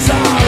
razor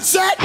falls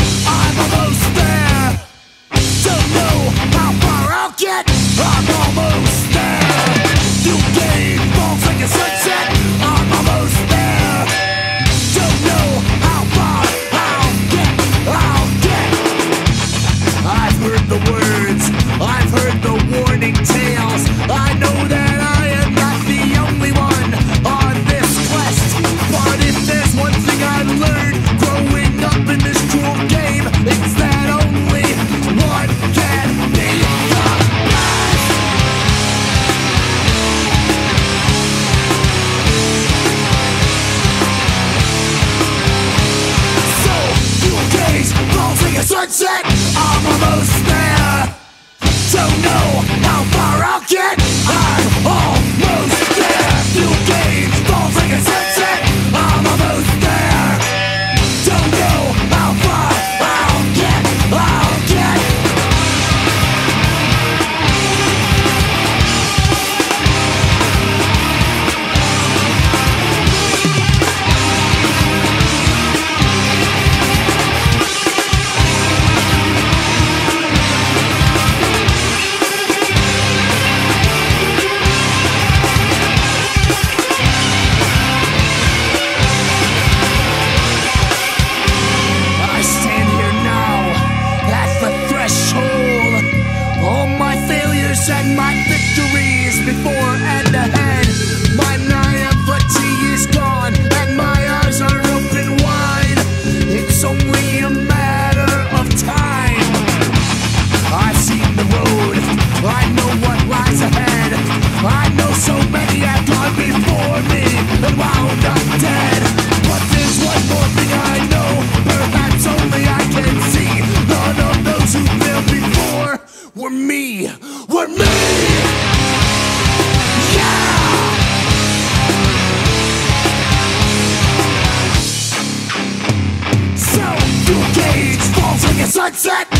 sunset.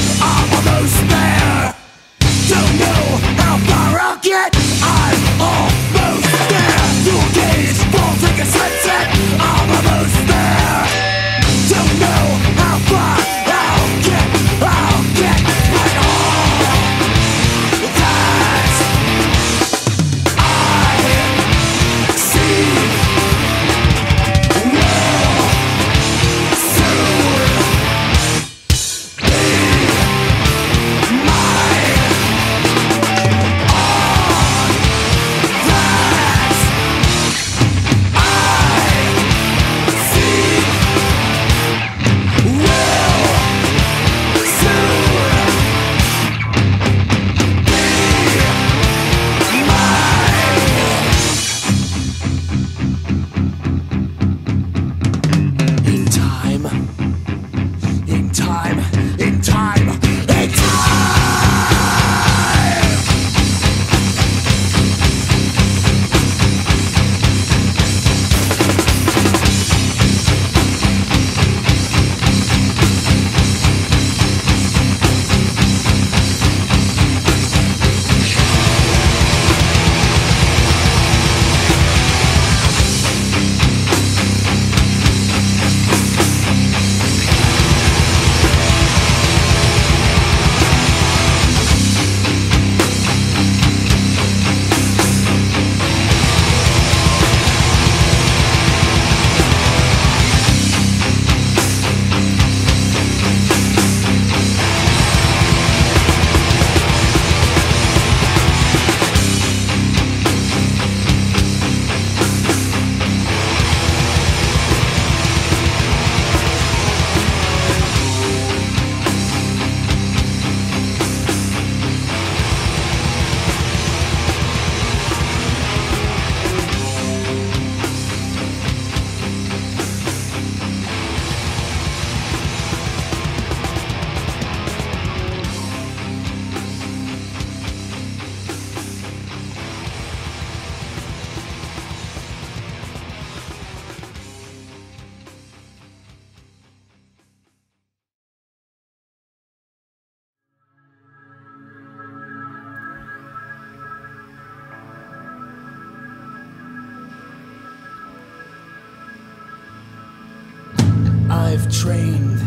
Trained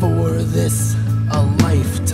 for this a lifetime.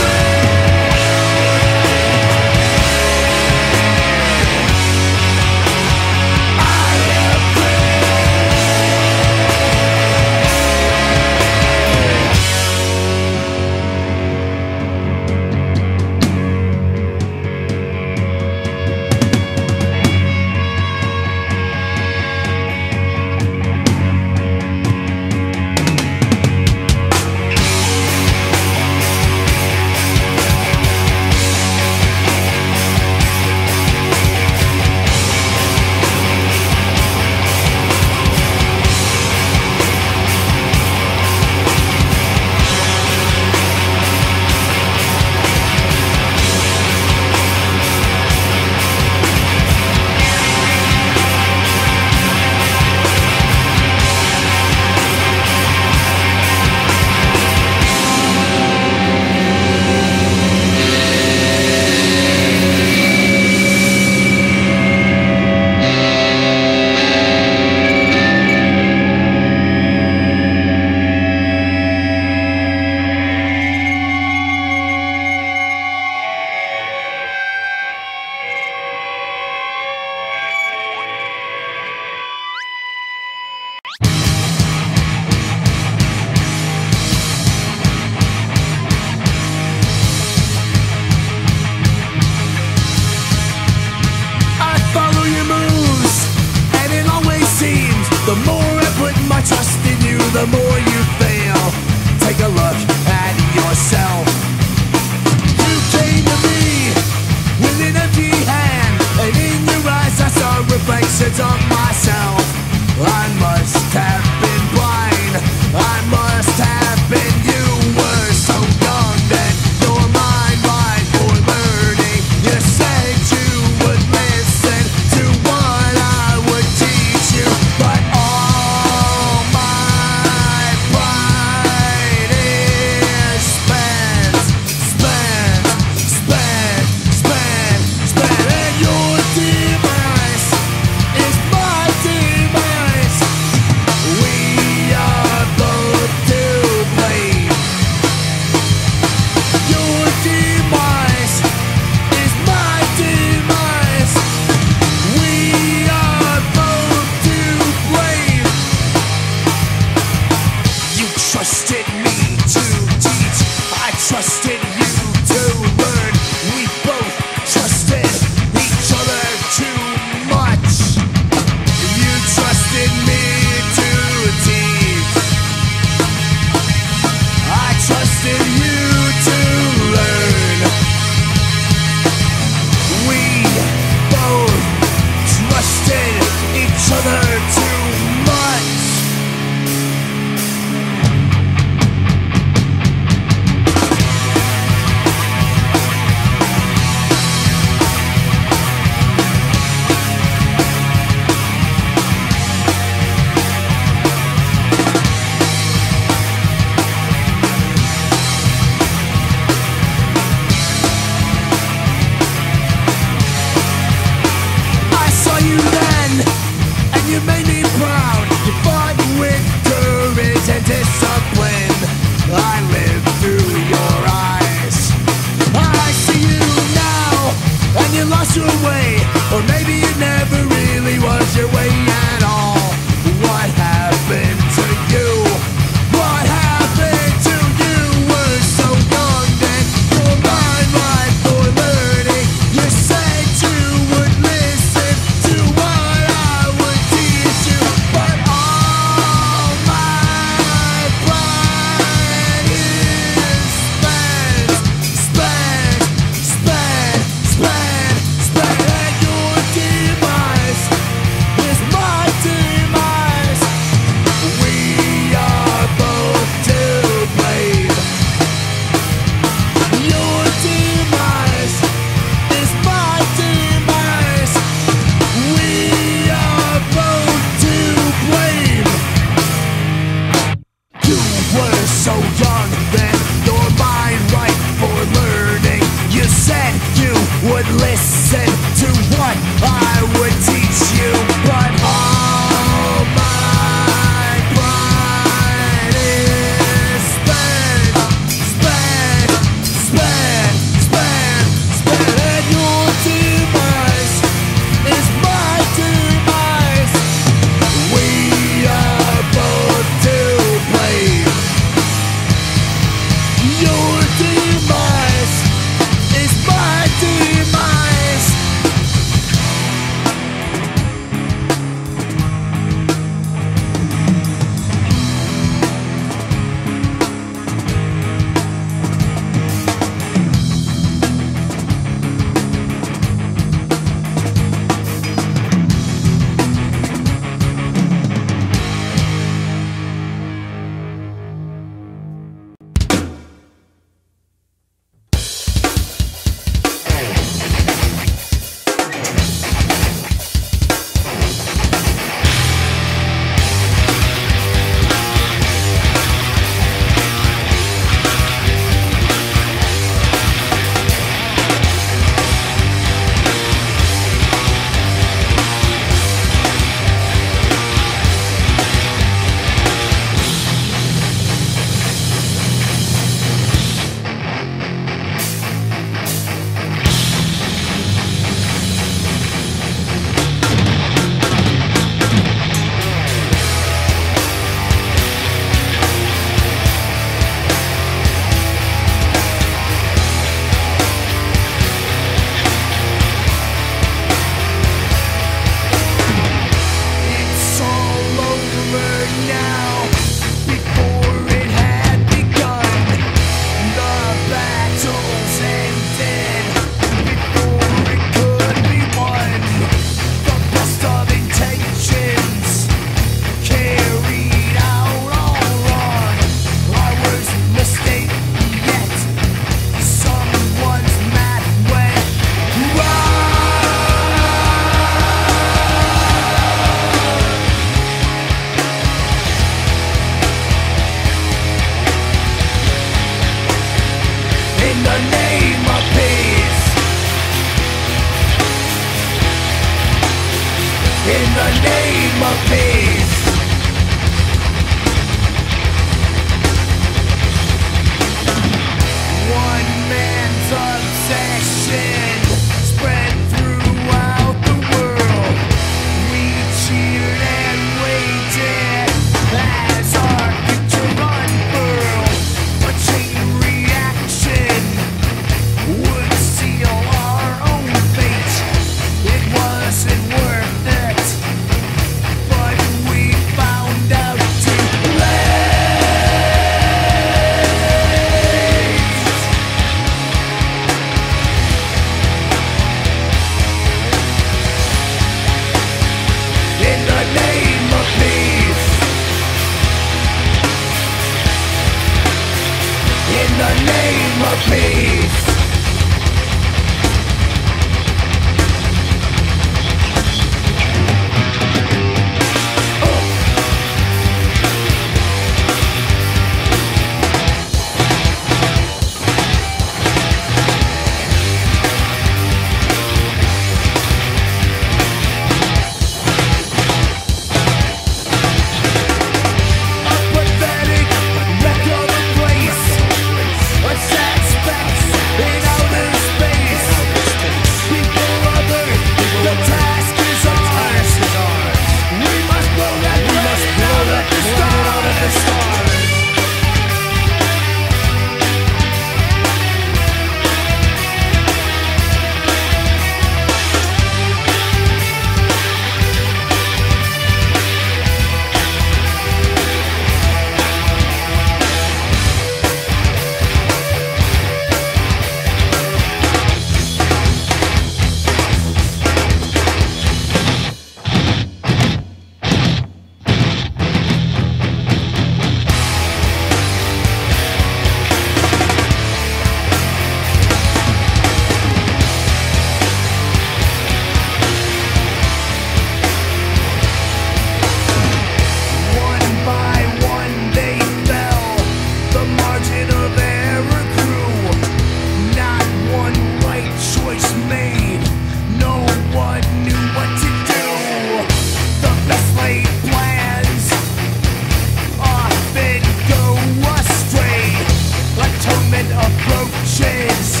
atonement approaches.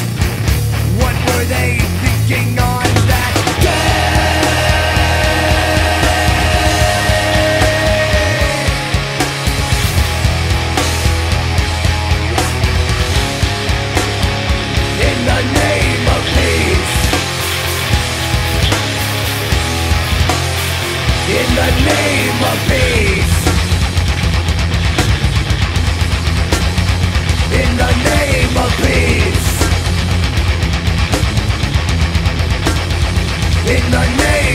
What were they thinking on that day? in the name